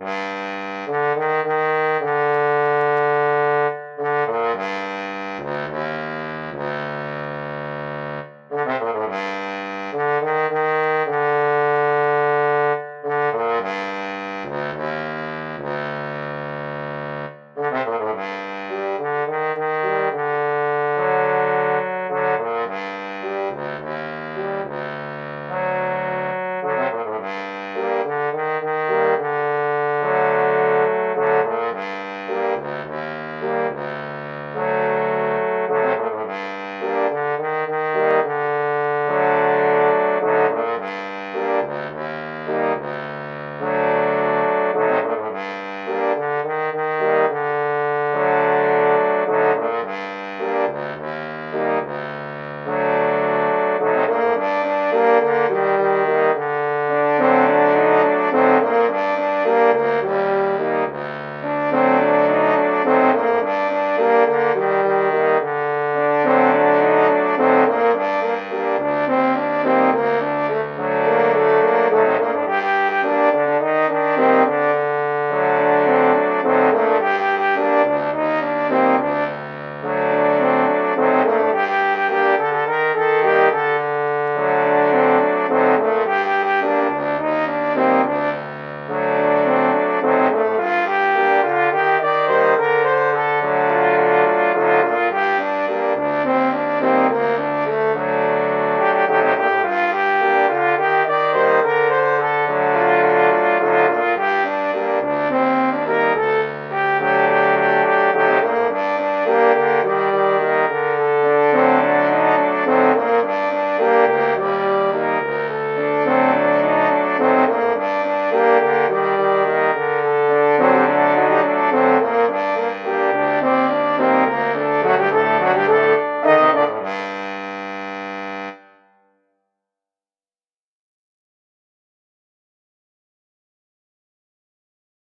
you